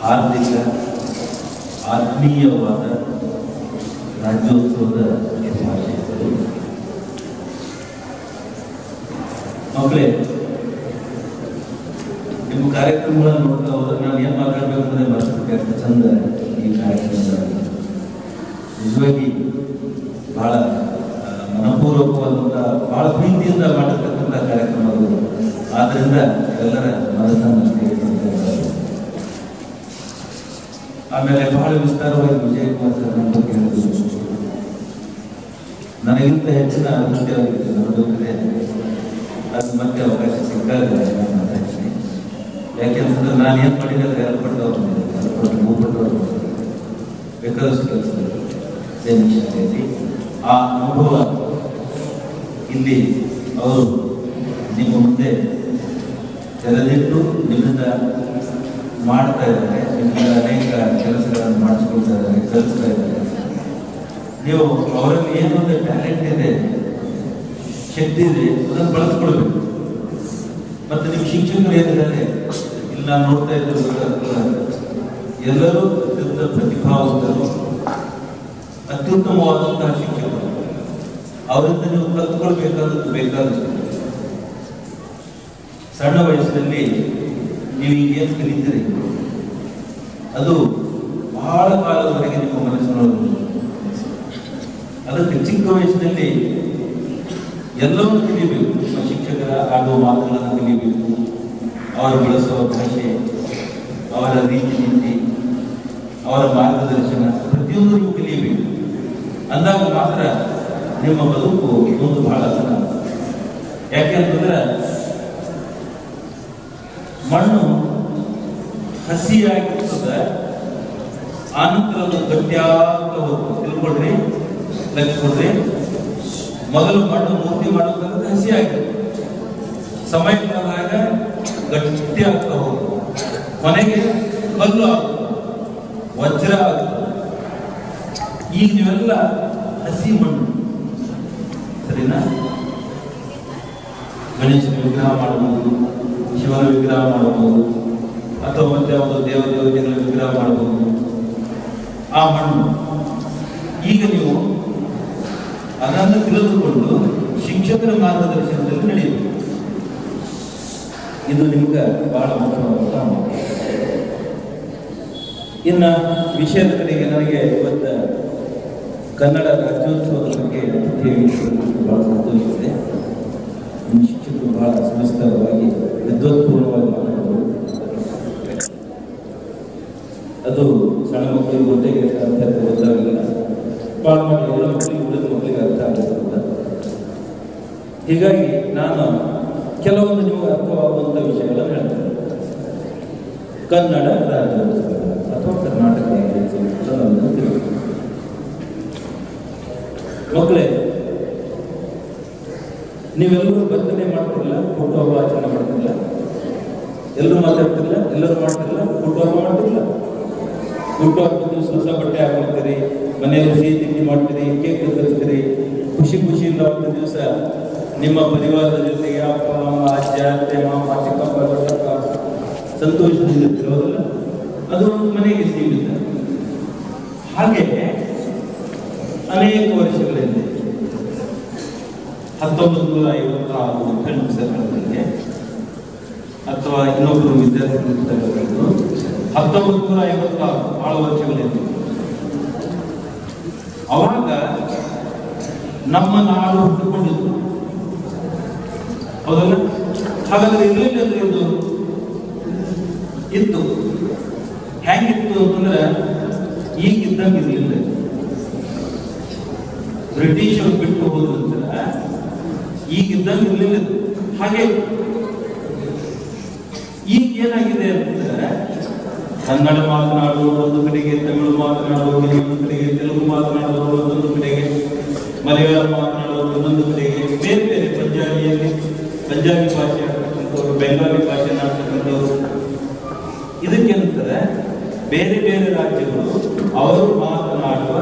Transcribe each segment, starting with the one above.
ಹಾರ್ದಿಕ ಆತ್ಮೀಯವಾದ ರಾಜ್ಯೋತ್ಸವದ ಶುಭಾಶಯಗಳು ಮಕ್ಕಳೇ ನಿಮ್ಮ ಕಾರ್ಯಕ್ರಮಗಳನ್ನು ನೋಡ್ತಾ ಹೋದ್ರೆ ನಾನು ಏನು ಮಾತಾಡಬೇಕು ಅಂದರೆ ಮನಸ್ಸಿಗೆ ಅಷ್ಟು ಚಂದ ಈ ಕಾರ್ಯಕ್ರಮದ ನಿಜವಾಗಿ ಬಹಳ ಆ, ಮನಪೂರ್ವಕವಾದಂಥ ಬಹಳ ಪ್ರೀತಿಯಿಂದ ಮಾಡಿರ್ತಕ್ಕಂಥ ಕಾರ್ಯಕ್ರಮಗಳು ಆದ್ದರಿಂದ ಎಲ್ಲರ ಮನಸ್ಸನ್ನು ಸೇರಿಸಿದ್ದಾರೆ ಆಮೇಲೆ ಬಹಳ ವಿಸ್ತಾರವಾಗಿ ವಿಜಯಕುಮಾರ್ ಸರ್ ನನ್ನ ಬಗ್ಗೆ ಹೇಳಿದ್ರು ನನಗಿಂತ ಹೆಚ್ಚಿನ ಅಗತ್ಯವಾಗಿತ್ತು ನೋಡೋದ್ರೆ ಅದು ಮತ್ತೆ ಅವಕಾಶ ಸಿಕ್ಕಾಗ ನಾನು ಮಾತಾಡ್ತೀನಿ ಯಾಕೆಂತಂದ್ರೆ ನಾನು ಏನು ಮಾಡಿದ್ರೆ ಎಲ್ಪಟ್ಟವ್ರು ಎಲ್ಪಟ್ಟು ಮೂಪಟ್ಟವ್ರು ಬೇಕಾದಷ್ಟು ಕೆಲಸಗಳು ಸೈನಿಕ ಶಾಲೆಯಲ್ಲಿ ಆ ಅನುಭವ ಇಲ್ಲಿ ಅವರು ನಿಮ್ಮ ಮುಂದೆ ತೆರೆದಿಟ್ಟು ನಿಮ್ಮಿಂದ ಮಾಡ್ತಾ ಇದ್ದಾರೆ. ನಿಮ್ಮಿಂದ ಅನೇಕ ಕೆಲಸಗಳನ್ನು ಮಾಡಿಸ್ಕೊಳ್ತಾ ಇದ್ದಾರೆ, ಕಲಿಸ್ತಾ ಇದ್ದಾರೆ. ನೀವು ಅವರಲ್ಲಿ ಏನೊಂದು ಟ್ಯಾಲೆಂಟ್ ಇದೆ, ಶಕ್ತಿ ಇದೆ, ಅದನ್ನು ಬಳಸ್ಕೊಳ್ಬೇಕು. ಮತ್ತೆ ನಿಮ್ಮ ಶಿಕ್ಷಕರು ಏನಿದ್ದಾರೆ ಇಲ್ಲ, ನೋಡ್ತಾ ಇದ್ದರು ಎಲ್ಲರೂ ಅತ್ಯಂತ ಪ್ರತಿಭಾವಂತರು, ಅತ್ಯುತ್ತಮವಾದಂತಹ ಶಿಕ್ಷಕರು. ಅವರಿಂದ ನೀವು ಕಲ್ತ್ಕೊಳ್ಬೇಕಾದದ್ದು ಬೇಕಾದಷ್ಟು. ಸಣ್ಣ ವಯಸ್ಸಿನಲ್ಲಿ ನೀವು ಈಗ ಏನು ಕಲಿತೀರಿ ಅದು ಬಹಳ ಕಾಲದವರೆಗೆ ನಿಮ್ಮ ಮನಸ್ಸಿನೊಳಗೆ ಅದಕ್ಕೆ ಚಿಕ್ಕ ವಯಸ್ಸಿನಲ್ಲಿ ಎಲ್ಲವನ್ನೂ ಕಲಿಯಬೇಕು ನಿಮ್ಮ ಶಿಕ್ಷಕರ ಆಡುವ ಮಾತುಗಳನ್ನು ಕಲಿಯಬೇಕು ಅವರು ಬಳಸುವ ಭಾಷೆ, ಅವರ ರೀತಿ ನೀತಿ, ಅವರ ಮಾರ್ಗದರ್ಶನ ಪ್ರತಿಯೊಂದು ನೀವು ಕಲಿಯಬೇಕು ಅಂದಾಗ ಮಾತ್ರ ನಿಮ್ಮ ಬದುಕು ಒಂದು ಬಹಳ ಚೆನ್ನಾಗಿ ಯಾಕೆಂತಂದ್ರೆ ಮಣ್ಣು ಹಸಿಯಾಗಿರ್ತದೆ. ಆನಂತರ ಅದು ಗಟ್ಟಿಯಾಗ್ತಾ ಹೋಗ್ತದೆ. ತಿಳ್ಕೊಳ್ರಿ ಲಕ್ಷ ಕೊಡ್ರಿ. ಮೊದಲು ಮಣ್ಣು ಮೂರ್ತಿ ಮಾಡಬೇಕಂದ್ರೆ ಹಸಿ ಆಗಿರ್ತದೆ ಸಮಯ ಬಂದಾಗ ಗಟ್ಟಿ ಆಗ್ತಾ ಹೋಗ್ತದೆ. ಕೊನೆಗೆ ಕಲ್ಲು ವಜ್ರ ಆಗ್ತದೆ. ಈಗ ನೀವೆಲ್ಲ ಹಸಿ ಮಣ್ಣು. ಸರಿನಾ? ಗಣೇಶನ ವಿಗ್ರಹ ಮಾಡಬಹುದು, ಶಿವನ ವಿಗ್ರಹ ಮಾಡಬಹುದು. ಅಥವಾ ಮತ್ತೆ ಒಂದು ದೇವ ದೇವತೆಗಳ ವಿಗ್ರಹ ಮಾಡಬಹುದು ಆ ಮಣ್ಣು. ಈಗ ನೀವು ಅದನ್ನು ತಿಳಿದುಕೊಂಡು ಶಿಕ್ಷಕರ ಮಾರ್ಗದರ್ಶನದಲ್ಲಿ ನಡೆಯಬೇಕು ಇದು ನಿಮ್ಗೆ ಬಹಳ ಮುಖ್ಯವಾದ ಅಂಶ. ಇನ್ನ ವಿಷಯದ ಕಡೆಗೆ ನನಗೆ ಇವತ್ತು ಕನ್ನಡ ರಾಜ್ಯೋತ್ಸವದ ಬಗ್ಗೆ ಬಹಳ ಸಂತೋಷ ಇದೆ ನಿಮ್ಮ ಶಿಕ್ಷಕರು ಬಹಳ ಸವಿಸ್ತಾರವಾಗಿ ವಿದ್ವತ್ಪೂರ್ಣವಾಗಿ ಮಾತಾಡಬಹುದು ಅದು ಸಣ್ಣ ಮಕ್ಕಳಿಗೆ ಅಂತ ಅರ್ಥ ಆಗ್ತದೆ ಗೊತ್ತಾಗಲಿಲ್ಲ ಭಾಳ ಮಾಡಿ ಎಲ್ಲ ಮಕ್ಕಳಿಗೆ ಉಳಿದ ಮಕ್ಕಳಿಗೆ ಅರ್ಥ ಆಗುತ್ತಿಲ್ಲ ಹೀಗಾಗಿ ನಾನು ಕೆಲವೊಂದು ನಿಮಗೆ ಅರ್ಥವಾಗುವಂಥ ವಿಷಯಗಳನ್ನು ಹೇಳ್ತೇನೆ. ಕನ್ನಡ ರಾಜ್ಯೋತ್ಸವ ಅಥವಾ ಕರ್ನಾಟಕ ಮಕ್ಕಳೇ, ನೀವೆಲ್ಲರೂ ಬರ್ತನೆ ಮಾಡ್ತಿರಲ್ಲ, ಫೋಟೋ ಆಚರಣೆ ಮಾಡ್ತಿರಲ್ಲ? ಎಲ್ಲರೂ ಮಾತಾಡ್ತಿರಲ್ಲ, ಎಲ್ಲರೂ ಮಾಡ್ತಿರಲ್ಲ, ಫೋಟೋ ಮಾಡ್ತಿರಲ್ಲ? ದಿವಸ ಹೊಸ ಬಟ್ಟೆ ಹಾಕೊಳ್ತೀರಿ ಮನೆಯಲ್ಲಿ ಸಿಹಿ ತಿಂಡಿ ಮಾಡ್ತೀರಿ ಕೇಕ್ ಕಲ್ತೀರಿ ಖುಷಿ ಖುಷಿಯಿಂದ ಒಂದು ದಿವಸ ನಿಮ್ಮ ಪರಿವಾರದ ಜೊತೆಗೆ ಅಪ್ಪ, ಅಮ್ಮ, ಅಜ್ಜ, ಅತ್ತೆ, ಮಾಮ, ಚಿಕ್ಕಪ್ಪ, ದೊಡ್ಡಪ್ಪ ಸಂತೋಷದಿಂದ ಇರೋದಲ್ಲ ಅದು ಒಂದು ಮನೆಗೆ ಸೀಮಿತ. ಹಾಗೆ ಅನೇಕ ವರ್ಷಗಳ ಹಿಂದೆ ಹತ್ತೊಂಬತ್ತು ನೂರ ಐವತ್ತಾರು ಪುಸ್ತಕಗಳಿಗೆ ಅಥವಾ ಇನ್ನೊಬ್ಬರು ವಿದ್ಯಾರ್ಥಿ ಹತ್ತೊಂಬತ್ತು ನೂರ ಐವತ್ತಾರು ಆಳು ವರ್ಷಗಳಿತ್ತು ಅವಾಗ ನಮ್ಮ ನಾಡು ಹುಟ್ಟುಕೊಂಡಿತ್ತು. ಹೌದಲ್ಲ? ಹಾಗಾದ್ರೆ ಇರಲಿಲ್ಲ ಅಂದ್ರೆ ಇದು ಇತ್ತು. ಹೆಂಗಿತ್ತು ಅಂತಂದ್ರೆ ಈಗ ಇದ್ದಂಗೆ ಇರಲಿಲ್ಲ. ಬ್ರಿಟಿಷರು ಬಿಟ್ಟು ಹೋದ್ರು ಅಂತಂದ್ರೆ ಈಗ ಇದ್ದಂಗೆ ಇರಲಿಲ್ಲ. ಹಾಗೆ ಈಗ ಏನಾಗಿದೆ ಕನ್ನಡ ಮಾತನಾಡುವವರು ಒಂದು ಕಡೆಗೆ ತಮಿಳು ಮಾತನಾಡುವವರು ಇನ್ನೊಂದು ಕಡೆಗೆ ತೆಲುಗು ಮಾತನಾಡುವವರು ಒಂದೊಂದು ಕಡೆಗೆ ಮಲಯಾಳ ಮಾತನಾಡುವವರು ಇನ್ನೊಂದು ಕಡೆಗೆ ಬೇರೆ ಬೇರೆ ಪಂಜಾಬಿಯಲ್ಲಿ, ಪಂಜಾಬಿ ಭಾಷೆ ಆಡ್ತಕ್ಕಂಥವ್ರು ಬೆಂಗಾಲಿ ಭಾಷೆ ಇದಕ್ಕೆ ಅಂತಾರೆ, ಬೇರೆ ಬೇರೆ ರಾಜ್ಯಗಳು ಅವರು ಮಾತನಾಡುವ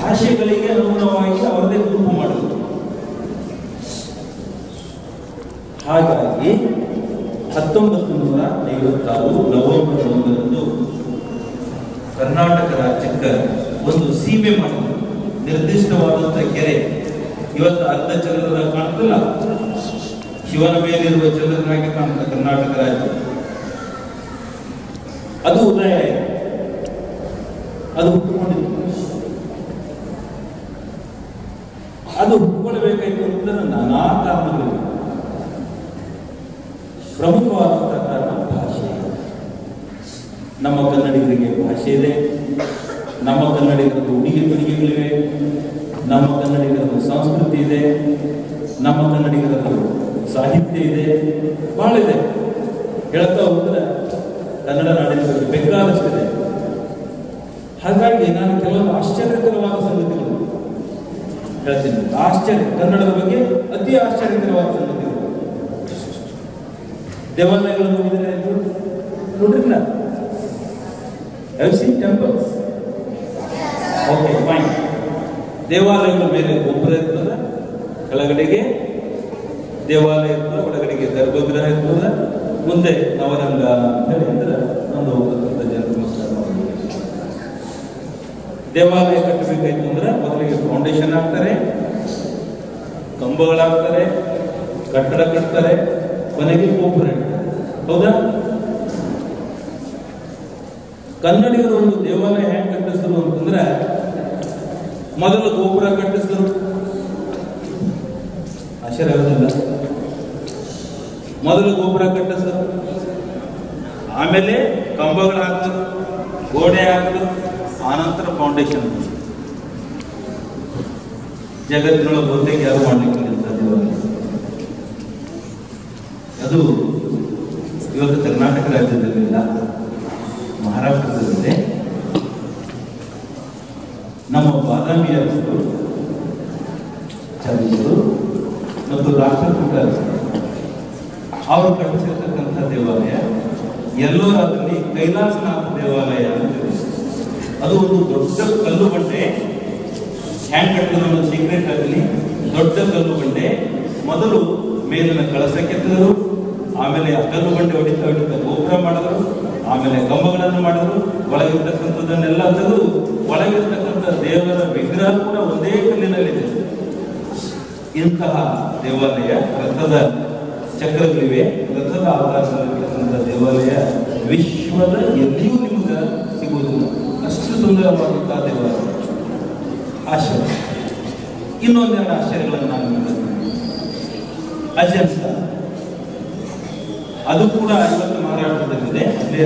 ಭಾಷೆಗಳಿಗೆ ಅನುಗುಣವಾಗಿ ಅವರದೇ ಗುಂಪು ಮಾಡುವುದು. ಹಾಗಾಗಿ ಹತ್ತೊಂಬತ್ತು ನೂರ ಐವತ್ತಾರು ನವೆಂಬರ್ ಒಂದರಂದು ಕರ್ನಾಟಕ ರಾಜ್ಯಕ್ಕೆ ಒಂದು ಸೀಮೆ ಮಾಡಿದ್ರು ನಿರ್ದಿಷ್ಟವಾದಂಥ ಕೆರೆ. ಇವತ್ತು ಅರ್ಧ ಚಂದ್ರದ ಕಾಣ್ತಲ್ಲ ಶಿವನ ಮೇಲಿರುವ ಚಂದ್ರನಾಗಿ ಕಾಣುತ್ತೆ ಕರ್ನಾಟಕ ರಾಜ್ಯ. ಅದು ಉದಯ. ಅದು ಹುಟ್ಟುಕೊಂಡಿದೆ ಅದು ಹುಟ್ಟುಕೊಳ್ಬೇಕಾಯ್ತು ಅಂತಂದ್ರೆ ನಾನಾ ಕಾರಣಗಳು ಪ್ರಮುಖವಾದಂಥ ಕಾರಣ ಭಾಷೆ. ನಮ್ಮ ಕನ್ನಡಿಗರಿಗೆ ಭಾಷೆ ಇದೆ. ನಮ್ಮ ಕನ್ನಡಿಗರದ್ದು ಉಡುಗೆ ತೊಡುಗೆಗಳಿವೆ ನಮ್ಮ ಕನ್ನಡಿಗರದ್ದು ಸಂಸ್ಕೃತಿ ಇದೆ. ನಮ್ಮ ಕನ್ನಡಿಗರದ್ದು ಸಾಹಿತ್ಯ ಇದೆ. ಬಹಳ ಇದೆ ಹೇಳ್ತಾ ಹೋದ್ರೆ ಕನ್ನಡ ನಾಡಿನ ಬಗ್ಗೆ ಬೇಕಾದಷ್ಟಿದೆ. ಹಾಗಾಗಿ ನಾನು ಕೆಲವೊಂದು ಆಶ್ಚರ್ಯಕರವಾದ ಸಂಗತಿಗಳು ಹೇಳ್ತೀನಿ. ಆಶ್ಚರ್ಯ, ಕನ್ನಡದ ಬಗ್ಗೆ ಅತಿ ಆಶ್ಚರ್ಯಕರವಾದ ದೇವಾಲಯಗಳನ್ನು ನೋಡಿದ್ರೆ ನೋಡ್ರಿಲ್ಲ have seen temples okay fine ದೇವಾಲಯಗಳ ಮೇಲೆ ಗೋಪುರ ಇರ್ತದ? ಕೆಳಗಡೆಗೆ ದೇವಾಲಯ ಇರ್ತದೆ, ಒಳಗಡೆಗೆ ಗರ್ಭಗೃಹ ಇರ್ತದೆ? ಮುಂದೆ ನವರಂಗ ಅಂತ ಹೇಳಿ ಅಂದ್ರೆ ಒಂದು ಹೋಗ್ತಕ್ಕಂಥ ಮಾಡ್ತಾರೆ. ದೇವಾಲಯ ಕಟ್ಟಬೇಕಾಯ್ತು ಅಂದ್ರೆ ಮೊದಲಿಗೆ ಫೌಂಡೇಶನ್ ಹಾಕ್ತಾರೆ ಕಂಬಗಳಾಗ್ತಾರೆ ಕಟ್ಟಡ ಕಟ್ತಾರೆ. ಕೊನೆಗೆ ಗೋಪುರ ಹೌದಾ? ಕನ್ನಡಿಗರು ಒಂದು ದೇವಾಲಯ ಹೆಂಗೆ ಕಟ್ಟಿಸಿದ್ರು ಅಂತಂದ್ರೆ, ಮೊದಲು ಗೋಪುರ ಕಟ್ಟಿಸಿದ್ರು. ಆಶ್ಚರ್ಯ ಆಗೋದಿಲ್ಲ. ಮೊದಲು ಗೋಪುರ ಕಟ್ಟಿಸಿದ್ರು. ಆಮೇಲೆ ಕಂಬಗಳು ಹಾಕಿದ್ರು, ಗೋಡೆ ಹಾಕಿದ್ರು, ಆನಂತರ ಫೌಂಡೇಶನ್ ಜಗತ್ತಿನೊಳಗೆ ಬಹುತೇಕ ಯಾರು ಮಾಡ್ಲಿಕ್ಕೆ ದೇವಾಲಯ ಅದು ಇವತ್ತು ಕರ್ನಾಟಕ ರಾಜ್ಯದಲ್ಲಿಲ್ಲ, ಮಹಾರಾಷ್ಟ್ರದಲ್ಲಿದೆ. ನಮ್ಮ ಬಾದಾಮಿಯ ಚಂದ್ರರು ಮತ್ತು ರಾಷ್ಟ್ರಕೂಟ ಅವರು ಕಟ್ಟಿಸಿರ್ತಕ್ಕಂಥ ದೇವಾಲಯ ಎಲ್ಲೋರಾದಲ್ಲಿ ಕೈಲಾಸನಾಥ ದೇವಾಲಯ ಅದು ಒಂದು ದೊಡ್ಡ ಕಲ್ಲು ಬಂಡೆ. ಹ್ಯಾಂಗ್ ಕಟ್ಟಿದ್ರು ಅನ್ನೋ ಸೀಕ್ರೆಟ್ ಆಗಲಿ, ದೊಡ್ಡ ಕಲ್ಲು ಬಂಡೆ. ಮೊದಲು ಮೇಲಿನ ಕಳಸ ಕೆತ್ತಿದರು. ಆಮೇಲೆ ಕಲ್ಲು ಬಂಡೆ ಹೊಡಿತಾ ಹೊಡಿತಾ ಗೋಪುರ ಮಾಡಿದ್ರು. ಆಮೇಲೆ ಕಂಬಗಳನ್ನು ಮಾಡಿದ್ರು. ಒಳಗಿರ್ತಕ್ಕಂಥದ್ದನ್ನೆಲ್ಲ ತೆಗೆದು ಒಳಗಿರ್ತಕ್ಕಂಥ ದೇವರ ವಿಗ್ರಹ ಕೂಡ ಒಂದೇ ಕಲ್ಲಿನಲ್ಲಿದೆ. ಇಂತಹ ದೇವಾಲಯ, ರಥದ ಚಕ್ರಗಳಿವೆ. ರಥದ ಆಕಾರದಲ್ಲಿರ್ತಕ್ಕಂಥ ದೇವಾಲಯ ವಿಶ್ವದ ಎಲ್ಲಿಯೂ ನಿಮಗೆ ಸಿಗುವುದಿಲ್ಲ. ಅಷ್ಟು ಸುಂದರವಾದಂತಹ ದೇವಾಲಯ. ಆಶ್ಚರ್ಯ. ಇನ್ನೊಂದೆರಡು ಆಶ್ಚರ್ಯಗಳನ್ನು ನಾನು ಅಜಂತ. ಅದು ಕೂಡ ಇವತ್ತು ಮಾರಾಟದಲ್ಲಿದೆ ಅಲ್ಲಿ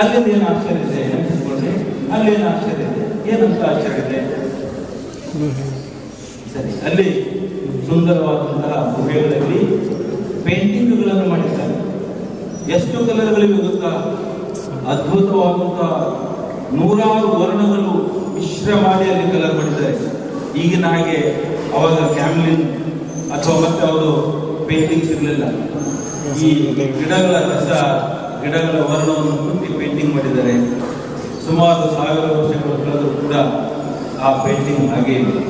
ಅಲ್ಲಿಂದ ಏನು ಆಶ್ಚರ್ಯ ಇದೆ ಅಲ್ಲಿ ಅಲ್ಲೇನು ಆಶ್ಚರ್ಯ ಇದೆ? ಏನಂತ ಆಶ್ಚರ್ಯ ಇದೆ? ಸರಿ, ಅಲ್ಲಿ ಸುಂದರವಾದಂತಹ ಗುಹೆಗಳಲ್ಲಿ ಪೇಂಟಿಂಗ್ಗಳನ್ನು ಮಾಡಿದ್ದಾರೆ. ಎಷ್ಟು ಕಲರ್ಗಳಿವೆ ಗೊತ್ತಾ? ಅದ್ಭುತವಾದಂತಹ ನೂರಾರು ವರ್ಣಗಳು ಮಿಶ್ರ ಮಾಡಿ ಅಲ್ಲಿ ಕಲರ್ ಮಾಡಿದ್ದಾರೆ. ಈಗಿನ ಹಾಗೆ ಅವಾಗ ಕ್ಯಾಮ್ಲಿನ್ ಅಥವಾ ಮತ್ತೆ ಅವರು ಪೇಂಟಿಂಗ್ಸ್ ಇರಲಿಲ್ಲ. ಈ ಗಿಡಗಳ ರಸ ಗಿಡಗಳ ವರ್ಣವನ್ನು ಕುಂತಿ ಪೇಂಟಿಂಗ್ ಮಾಡಿದ್ದಾರೆ. ಸುಮಾರು ಸಾವಿರ ವರ್ಷಗಳ ಕಳೆದರೂ ಕೂಡ ಆ ಪೇಂಟಿಂಗ್ ಹಾಗೆ ಇದೆ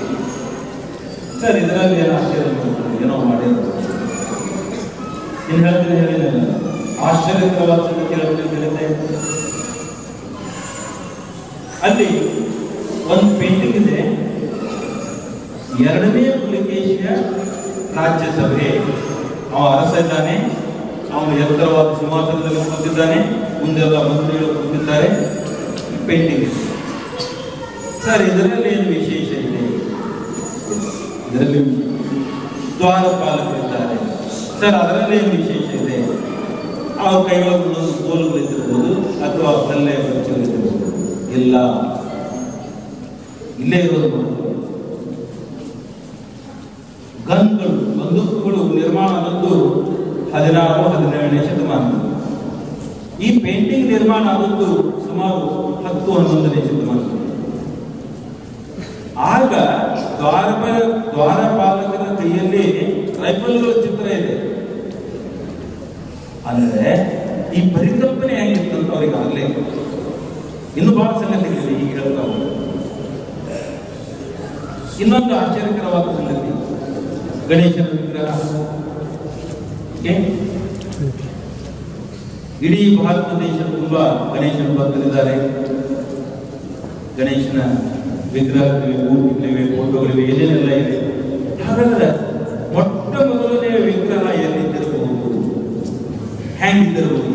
ಸರ್, ಇದರಲ್ಲಿ ಏನು ಆಶ್ಚರ್ಯ ಏನೋ ಹೇಳ್ತೀನಿ ಹೇಳಿದ್ನಲ್ಲ ಆಶ್ಚರ್ಯಕರವಾದ ಸಂಗತಿ ಅಲ್ಲಿ ಒಂದು ಪೇಂಟಿಂಗ್ ಇದೆ. ಎರಡನೇ ಪುಲಿಕೇಶಿಯ ರಾಜ್ಯಸಭೆ. ಅವ ಅರಸ ಇದ್ದಾನೆ. ಅವನು ಎತ್ತರವಾದ ಸಿಂಹಾಸನದಲ್ಲಿ ಕೂತಿದ್ದಾನೆ ಮುಂದೆಲ್ಲ ಮಂತ್ರಿಗಳು ಕೂತಿದ್ದಾರೆ ಪೇಂಟಿಂಗ್ ಸರ್ ಇದರಲ್ಲಿ ಏನು ವಿಶೇಷ ಇದೆ? ಇದರಲ್ಲಿ ದ್ವಾರಪಾಲಕರಿದ್ದಾರೆ ಸರ್ ಅದರಲ್ಲಿ ಏನು ವಿಶೇಷ ಇದೆ? ಅವ್ರ ಕೈಯೊಳಗೆ ಕೋಲುಗಳಿದ್ದಿರ್ಬೋದು ಅಥವಾ ಕಲ್ಲೇ ಬಚ್ಚಿಗಳಿದ್ದಿರ್ಬೋದು ಇಲ್ಲ. ಇಲ್ಲೇ ಇರೋದು. ಗನ್ಗಳು ಬಂದೂಕುಗಳು ನಿರ್ಮಾಣ ಆದದ್ದು ಹದಿನಾರು ಹದಿನೇಳನೇ ಶತಮಾನ ಈ ಪೇಂಟಿಂಗ್ ನಿರ್ಮಾಣ ಆದದ್ದು ಸುಮಾರು ಹತ್ತು, ಹನ್ನೊಂದನೇ ಶತಮಾನ ಆಗ ದ್ವಾರಪ ದ್ವಾರಪಾಲಕರ ಕೈಯಲ್ಲಿ ರೈಫಲ್ಗಳ ಚಿತ್ರ ಇದೆ. ಅಂದ್ರೆ ಈ ಪರಿಕಲ್ಪನೆ ಹೇಗಿತ್ತು ಅಂತ ಅವ್ರಿಗೆ ಆಗ್ಲೇ ಇನ್ನು ಬಹಳ ಸಂಗತಿ ಈಗ ಹೇಳ್ತಾ ಇನ್ನೊಂದು ಆಶ್ಚರ್ಯಕರವಾದ ಸಂಗತಿ. ಗಣೇಶನ ವಿಗ್ರಹ. ಓಕೆ? ಇಡೀ ಭಾರತ ದೇಶ ತುಂಬಾ ಗಣೇಶನ ಭಕ್ತರಿದ್ದಾರೆ ಗಣೇಶನ ವಿಗ್ರಹಗಳಿವೆ ಮೂರ್ತಿಗಳಿವೆ ಫೋಟೋಗಳಿವೆ ಏನೇನೆಲ್ಲ ಇದೆ. ಹಾಗಾದ್ರೆ ಮೊಟ್ಟ ಮೊದಲನೇ ವಿಗ್ರಹ ಎಲ್ಲಿದ್ದಿರಬಹುದು? ಹ್ಯಾಂಗಿದ್ದಿರಬಹುದು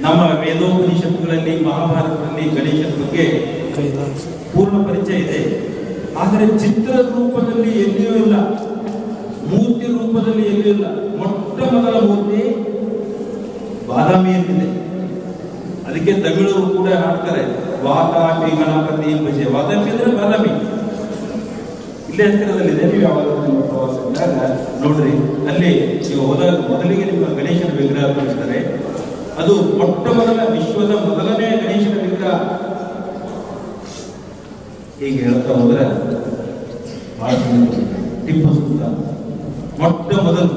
ನಮ್ಮ ವೇದೋಪನಿಷತ್ತುಗಳಲ್ಲಿ ಮಹಾಭಾರತದಲ್ಲಿ ಗಣೇಶನ ಬಗ್ಗೆ ಪೂರ್ಣ ಪರಿಚಯ ಇದೆ. ಆದರೆ ಚಿತ್ರ ರೂಪದಲ್ಲಿ ಎಲ್ಲಿಯೂ ಇಲ್ಲ. ರೂಪದಲ್ಲಿ ಎಲ್ಲಿಲ್ಲ? ಮೊಟ್ಟ ಮೊದಲ ಮೂರ್ತಿ ಬಾದಾಮಿಯಲ್ಲಿದೆ. ಅದಕ್ಕೆ ತಮಿಳರು ಕೂಡ ಹಾಡ್ತಾರೆ ವಾತಾಪಿ ಗಣಪತಿ ಭಜೆ. ವಾತಾಪಿ ಅಂದ್ರೆ ಬಾದಾಮಿ. ಇಲ್ಲೇ ಹತ್ತಿರದಲ್ಲಿದೆ, ನೀವು ಯಾವಾಗ ಪ್ರವಾಸ ನೋಡ್ರಿ, ಅಲ್ಲಿ ನೀವು ಹೋದಾಗ ಮೊದಲಿಗೆ ನಿಮ್ಮ ಗಣೇಶನ ವಿಗ್ರಹ ತೋರಿಸ್ತಾರೆ. ಅದು ಮೊಟ್ಟ ಮೊದಲ ವಿಶ್ವದ ಮೊದಲನೇ ಗಣೇಶನ ವಿಗ್ರಹ. ಹೀಗೆ ಹೇಳ್ತಾ ಹೋದ್ರೆ ಸಂಗತಿ. ಟಿಪ್ಪು ಸುಲ್ತಾನ್ ಮೊಟ್ಟ ಮೊದಲು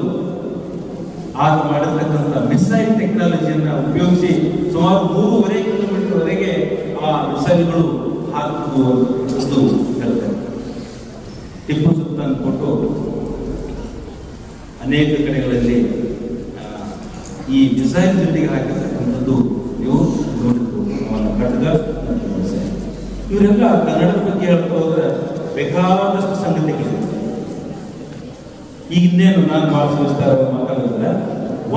ಆಗ ಮಾಡಿರ್ತಕ್ಕಂಥ ಮಿಸೈಲ್ ಟೆಕ್ನಾಲಜಿಯನ್ನ ಉಪಯೋಗಿಸಿ ಸುಮಾರು ಮೂರುವರೆ ಕಿಲೋಮೀಟರ್ ವರೆಗೆ ಆ ಮಿಸೈಲ್ಗಳು ಹಾಕುವುದು ಎಂದು ಹೇಳ್ತಾರೆ ಟಿಪ್ಪು ಸುಲ್ತಾನ್ ಕೊಟ್ಟು ಅನೇಕ ಕಡೆಗಳಲ್ಲಿ ಈ ಮಿಸೈಲ್ ಜೊತೆಗೆ ಹಾಕಿರ್ತಕ್ಕಂಥದ್ದು ನೀವು ನೋಡಿರ್ಬೋದು. ಖಡ್ಗ ಇವರೆಲ್ಲ ಕನ್ನಡದ ಬಗ್ಗೆ ಹೇಳ್ತಾ ಹೋದ್ರೆ ಬೇಕಾದಷ್ಟು ಈಗ ಇನ್ನೇನು ನಾನು ವಿಸ್ತಾರವಾಗಿ ಮಾತಾಡೋದಿಲ್ಲ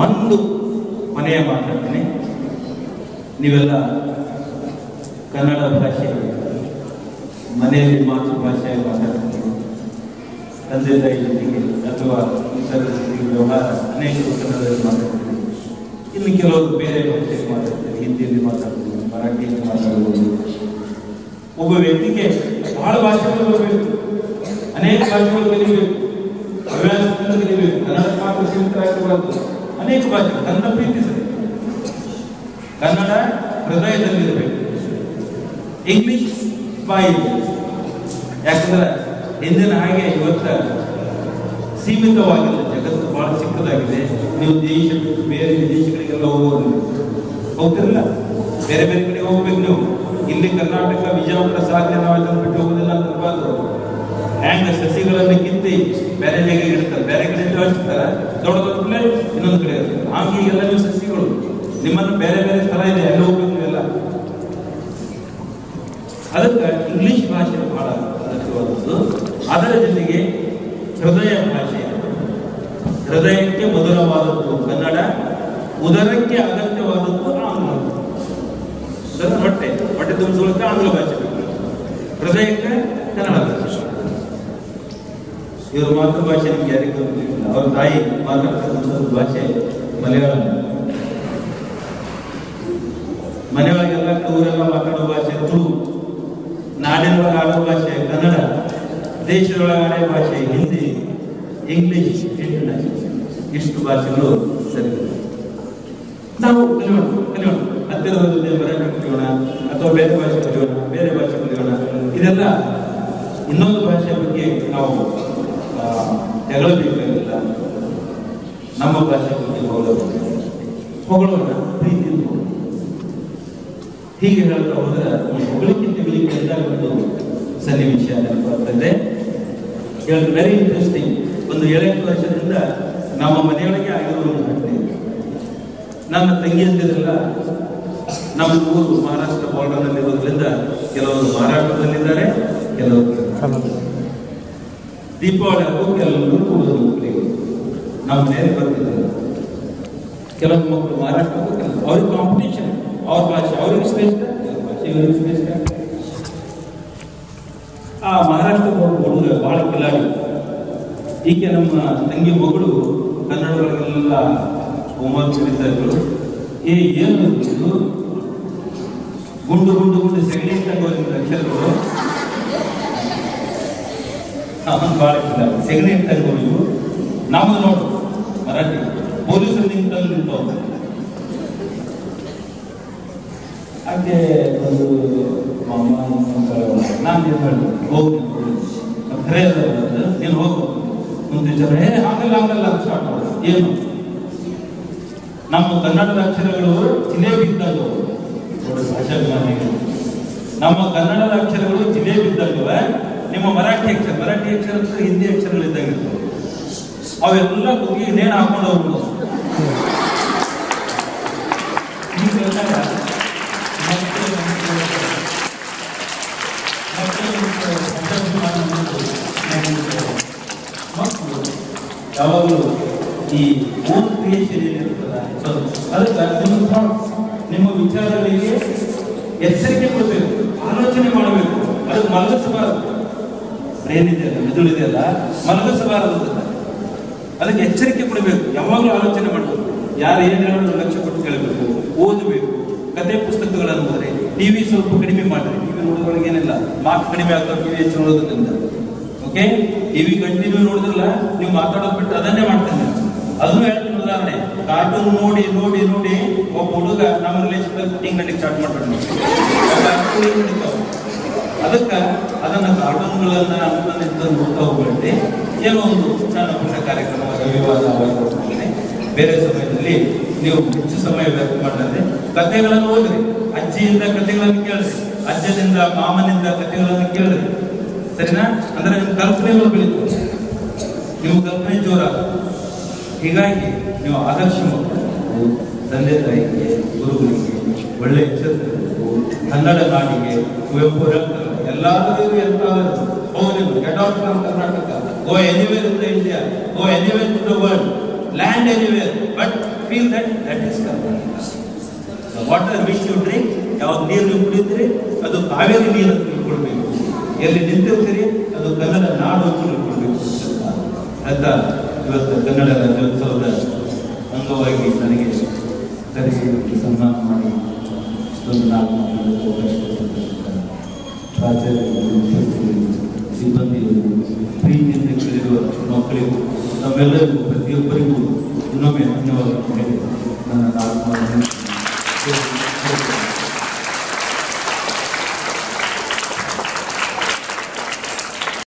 ಒಂದು ಮನೆಯ ಮಾತಾಡ್ತೀನಿ ನೀವೆಲ್ಲ ಕನ್ನಡ ಭಾಷೆ ಮನೆಯಲ್ಲಿ ಮಾತೃಭಾಷೆಯಲ್ಲಿ ಮಾತಾಡ್ತೀನಿ ತಂದೆ ತಾಯಿ ಜೊತೆಗೆ ಅಥವಾ ಇತರ ಜೊತೆಗೆ ವ್ಯವಹಾರ ಅನೇಕರು ಕನ್ನಡದಲ್ಲಿ ಮಾತಾಡ್ತೀನಿ ಇನ್ನು ಕೆಲವರು ಬೇರೆ ಭಾಷೆಯಲ್ಲಿ ಮಾತಾಡ್ತಾರೆ, ಹಿಂದಿಯಲ್ಲಿ ಮಾತಾಡ್ತೀನಿ ಮರಾಠಿಯಲ್ಲಿ ಮಾತಾಡ್ಬೋದು. ಒಬ್ಬ ವ್ಯಕ್ತಿಗೆ ಬಹಳ ಭಾಷೆಗಳು ಬರಬೇಕು ಅನೇಕ ಭಾಷೆಗಳು ಕಲಿಬೇಕು. ಕನ್ನಡ ಮಾತ್ರ ಸೀಮಿತರಾಗಿರಬಾರದು ಅನೇಕ ಭಾಷೆ ಕನ್ನಡ ಪ್ರೀತಿಸಬೇಕು ಕನ್ನಡ ಹೃದಯದಲ್ಲಿರಬೇಕು ಇಂಗ್ಲಿಷ್ ಬಾಯಿ ಯಾಕಂದ್ರೆ ಹಿಂದಿನ ಹಾಗೆ ಇವತ್ತು ಸೀಮಿತವಾಗಿಲ್ಲ ಜಗತ್ತು ಬಹಳ ಚಿಕ್ಕದಾಗಿದೆ ನೀವು ದೇಶ ಬೇರೆ ವಿದೇಶಗಳಿಗೆಲ್ಲ ಹೋಗೋದು ಹೋಗ್ತಿರಲ್ಲ ಬೇರೆ ಬೇರೆ ಕಡೆ ಹೋಗ್ಬೇಕು ನೀವು ಇಲ್ಲಿ ಕರ್ನಾಟಕ ವಿಜಯಪುರ ಸಾಧ್ಯ ನಾವು ಬಿಟ್ಟು ಹೋಗೋದಿಲ್ಲ ಅಂತ ಹ್ಯಾಂಗ ಸಸಿಗಳನ್ನು ಕಿತ್ತಿ ಬೇರೆ ಜಾಗ ಇಡ್ತಾರೆ, ಬೇರೆ ಕಡೆ ಹಚ್ತಾರೆ ದೊಡ್ಡ ದೊಡ್ಡ ಪ್ಲೇಟ್ ಇನ್ನೊಂದು ಕಡೆ ಹಾಗೆ ಎಲ್ಲ ನೀವು ಸಸಿಗಳು. ನಿಮ್ಮನ್ನು ಬೇರೆ ಬೇರೆ ಸ್ಥಳ ಇದೆ, ಎಲ್ಲ ಹೋಗ್ಬೇಕು ಎಲ್ಲ ಅದಕ್ಕೆ ಇಂಗ್ಲಿಷ್ ಭಾಷೆ ಬಹಳ ಅಗತ್ಯವಾದದ್ದು. ಅದರ ಜೊತೆಗೆ ಹೃದಯ ಭಾಷೆ. ಹೃದಯಕ್ಕೆ ಮಧುರವಾದದ್ದು ಕನ್ನಡ, ಉದರಕ್ಕೆ ಅಗತ್ಯವಾದದ್ದು ಆಂಗ್ಲ. ಹೊಟ್ಟೆ ಹೊಟ್ಟೆ ತುಂಬಿಸೋದಕ್ಕೆ ಆಂಗ್ಲ ಭಾಷೆ. ಹೃದಯಕ್ಕೆ ಇವ್ರ ಮಾತೃಭಾಷೆ ನಿಮ್ಗೆ ಯಾರಿಗೂ ಗೊತ್ತಿಲ್ಲ. ಅವ್ರ ತಾಯಿ ಮಾತಾಡ್ತಕ್ಕಂಥದ್ದು ಭಾಷೆ ಮಲಯಾಳಂ. ಮನೆಯೊಳಗೆಲ್ಲ ಊರೆಲ್ಲ ಮಾತಾಡೋ ಭಾಷೆ ತುಳು. ನಾಡಿನೊಳಗೆ ಆಡೋ ಭಾಷೆ ಕನ್ನಡ. ದೇಶದೊಳಗೆ ಆಡೋ ಭಾಷೆ ಹಿಂದಿ, ಇಂಗ್ಲಿಷ್, ಇಂಟರ್ನ್ಯಾಷನಲ್. ಇಷ್ಟು ಭಾಷೆಗಳು ಸರಿ. ನಾವು ಕಲಿಯೋಣ ಕಲಿಯೋಣ. ಹತ್ತಿರದಲ್ಲಿ ಮರಾಠಿ ಕಲಿಯೋಣ, ಅಥವಾ ಬೇರೆ ಭಾಷೆ ಕಲಿಯೋಣ, ಬೇರೆ ಭಾಷೆ ಕಲಿಯೋಣ. ಇದೆಲ್ಲ ಇನ್ನೊಂದು ಭಾಷೆ ಬಗ್ಗೆ ನಾವು ತೆಗಳಬೇಕಾಗಿಲ್ಲ ನಮ್ಮ ಭಾಷೆ ಬಗ್ಗೆ ಹೊಗಳಬೇಕು ಹೊಗಳೋಣ ಪ್ರೀತಿಯಿಂದ. ಹೀಗೆ ಹೇಳ್ತಾ ಹೋದ್ರೆ ಹೊಗಳಿಕೆ ತೆಗಳಿಕೆ ವಿಷಯ ಒಂದು ಸನ್ನಿವೇಶ ನೆನಪಾಗ್ತದೆ ವೆರಿ ಇಂಟ್ರೆಸ್ಟಿಂಗ್ ಒಂದು ಏಳೆಂಟು ವರ್ಷದಿಂದ ನಮ್ಮ ಮನೆಯೊಳಗೆ ಆಗಿರೋ ಒಂದು ಘಟನೆ. ನನ್ನ ತಂಗಿ ಅಂತಿದ್ರಲ್ಲ ನಮ್ಮ ಊರು ಮಹಾರಾಷ್ಟ್ರ ಬಾರ್ಡರ್ನಲ್ಲಿ ಇರೋದ್ರಿಂದ ಕೆಲವರು ಮಹಾರಾಷ್ಟ್ರದಲ್ಲಿದ್ದಾರೆ ಕೆಲವರು ದೀಪಾವಳಿ ಹಬ್ಬಕ್ಕೆ ಎಲ್ಲರೂ ಕೂಡೋದು ಮಕ್ಕಳಿಗೆ ನಮ್ಮ ನೇರ ಬರ್ತಿದ್ದಾರೆ ಕೆಲವು ಮಕ್ಕಳು ಮಾರಾಟ ಅವ್ರಿಗೆ ಕಾಂಪಿಟೇಷನ್ ಅವ್ರ ಭಾಷೆ, ಅವ್ರಿಗೆ ಶ್ರೇಷ್ಠ ಭಾಷೆ ಇವರಿಗೆ ಶ್ರೇಷ್ಠ. ಆ ಮಹಾರಾಷ್ಟ್ರ ಹುಡುಗ ಬಹಳ ಕಿಲಾಡಿ. ಈಕೆ ನಮ್ಮ ತಂಗಿ ಮಗಳು ಕನ್ನಡಗಳಿಗೆಲ್ಲ ಹೋಮ್ವರ್ಕ್ ಕಲಿತಾ ಏ, ಏನು? ಗುಂಡು ಗುಂಡು ಗುಂಡು ಸೆಗಣಿ ತಗೋದ್ರಿಂದ ಅಕ್ಷರಗಳು ಅವನ್ ಭಾಳ ಸೆಗಣಿ ಅಂತ ತಗೋರು ನಮ್ದು ನೋಡು. ಮರಾಠಿ. ಪೊಲೀಸರು ನಿಂತಲ್ಲಿ ನಿಂತವ್ರು ಹಾಗೆ ಒಂದು ನಾನು ಹೋಗಿ. ಹೋಗು ಜನ ಏ ಆಗಲ್ಲ ಆಗಲ್ಲ ಅಂತ ಸ್ಟಾರ್ಟ್ ಏನು? ನಮ್ಮ ಕನ್ನಡದ ಅಕ್ಷರಗಳು ಜಿಲೇಬಿ ಭಾಷಾಭಿಮಾನಿಗಳು ನಮ್ಮ ಕನ್ನಡದ ಅಕ್ಷರಗಳು ಜಿಲೇಬಿ ಇದ್ದಲ್ವ ನಿಮ್ಮ ಮರಾಠಿ ಅಕ್ಷರ ಮರಾಠಿ ಅಕ್ಷರ ಅಂದ್ರೆ ಹಿಂದಿ ಅಕ್ಷರಗಳು ಇದ್ದಂಗಿರ್ತವೆ ಅವೆಲ್ಲ ಕುಗಿ ನೇಣು ಹಾಕೊಂಡು ಹೋಗ್ಬೋದು ಈಗ ಹೇಳ್ದಾಗ ಮತ್ತೆ ಮಕ್ಕಳು ಯಾವಾಗಲೂ ಈ ಓನ್ ಕ್ರಿಯೇಷನ್ ಏನಿರ್ತದ ಅದಕ್ಕೆ ನಿಮ್ಮ ಥಾಟ್ಸ್ ನಿಮ್ಮ ವಿಚಾರಗಳಿಗೆ ಎಚ್ಚರಿಕೆ ಕೊಡಬೇಕು ಆಲೋಚನೆ ಮಾಡಬೇಕು ಅದು ಮಲಗಿಸಬಾರದು ಬ್ರೇನ್ ಇದೆಯಲ್ಲ ಮೆದುಳು ಇದೆಯಲ್ಲ ಮಲಗಿಸಬಾರದು. ಅದಕ್ಕೆ ಎಚ್ಚರಿಕೆ ಕೊಡಬೇಕು. ಯಾವಾಗಲೂ ಆಲೋಚನೆ ಮಾಡಬೇಕು. ಯಾರು ಏನು ಹೇಳೋದು ಲಕ್ಷ್ಯ ಕೊಟ್ಟು ಕೇಳಬೇಕು. ಓದಬೇಕು. ಕತೆ ಪುಸ್ತಕಗಳನ್ನು ಓದ್ರಿ. ಟಿವಿ ಸ್ವಲ್ಪ ಕಡಿಮೆ ಮಾಡ್ರಿ. ಟಿವಿ ನೋಡೋದ್ರೊಳಗೆ ಏನಿಲ್ಲ. ಮಾರ್ಕ್ಸ್ ಕಡಿಮೆ ಆಗ್ತವೆ ಟಿವಿ ಹೆಚ್ಚು ನೋಡೋದ್ರಿಂದ. ಓಕೆ ಟಿವಿ ಕಂಟಿನ್ಯೂ ನೋಡಿದ್ರಲ್ಲ ನೀವು ಮಾತಾಡೋದು ಬಿಟ್ಟು ಅದನ್ನೇ ಮಾಡ್ತೇನೆ. ಅದನ್ನು ಹೇಳ್ತೀನಿ ಉದಾಹರಣೆ. ಕಾರ್ಟೂನ್ ನೋಡಿ ನೋಡಿ ನೋಡಿ, ಒಬ್ಬ ಹುಡುಗ ನಮ್ಮ ರಿಲೇಷನ್ ತಿಂಗಳಿಗೆ ಸ್ಟಾರ್ಟ್ ಮಾಡ್ಬಿಟ್ಟು ಅದಕ್ಕೆ ಅದನ್ನ ಕಾರ್ಟೂನ್ಗಳನ್ನ ಅಂತ ನೋಡ್ತಾ ಹೋಗ್ಬಿಟ್ಟು ಏನೋ ಒಂದು ಸಣ್ಣ ಪುಟ್ಟ ಕಾರ್ಯಕ್ರಮ ಆವಾಜ ಬೇರೆ ಸಮಯದಲ್ಲಿ ನೀವು ಹೆಚ್ಚು ಸಮಯ ವ್ಯರ್ಥ ಮಾಡಿದ್ರೆ ಕಥೆಗಳನ್ನು ಓದ್ರಿ. ಅಜ್ಜಿಯಿಂದ ಕಥೆಗಳನ್ನು ಕೇಳ್ರಿ. ಅಜ್ಜದಿಂದ ಮಾಮನಿಂದ ಕಥೆಗಳನ್ನು ಕೇಳ್ರಿ. ಸರಿನಾ? ಅಂದ್ರೆ ನಿಮ್ಮ ಕಲ್ಪನೆಗಳು ಬೆಳೀತು. ನಿಮ್ಮ ಕಲ್ಪನೆ ಜೋರ ಹೀಗಾಗಿ ನೀವು ಆದರ್ಶ ಮಕ್ಕಳು. ತಂದೆ ತಾಯಿಗೆ, ಗುರುಗಳಿಗೆ ಒಳ್ಳೆ ಎಚ್ಚರಿಸಬೇಕು ಕನ್ನಡ ನಾಡಿಗೆ, ಕುವೆಂಪು ಎಲ್ಲಾದರೂ ಎಂತಾದರೂ ಹೋಗಿ get Karnataka go anywhere in India go anywhere to the world land anywhere but feel that that is Karnataka water wish you drink ಯಾವಾಗ ನೀರು ನೀವು ಕುಡಿತೀರಿ, ಅದು ಕಾವೇರಿ ನೀರು ತಿಳ್ಕೊಳ್ಬೇಕು ಎಲ್ಲಿ ನಿಂತಿರ್ತೀರಿ, ಅದು ಕನ್ನಡ ನಾಡು ತಿಳ್ಕೊಳ್ಬೇಕು ಅಂತ ಇವತ್ತು ಕನ್ನಡ ರಾಜ್ಯೋತ್ಸವದ ಅಂಗವಾಗಿ ನನಗೆ ಕರೆಸಿ, ಸನ್ಮಾನ ಮಾಡಿ. ಇಷ್ಟೊಂದು ನಾಲ್ಕು ಕೊಟ್ಟಿರ್ತಕ್ಕಂಥ ಪ್ರಾಚಾರ್ಯರು ಸಿಬ್ಬಂದಿಗಳು ಪ್ರೀತಿಯಿಂದ ಕಲಿರುವ ಮಕ್ಕಳಿಗೂ ನಮ್ಮೆಲ್ಲರಿಗೂ ಪ್ರತಿಯೊಬ್ಬರಿಗೂ ಇನ್ನೊಮ್ಮೆ ಧನ್ಯವಾದ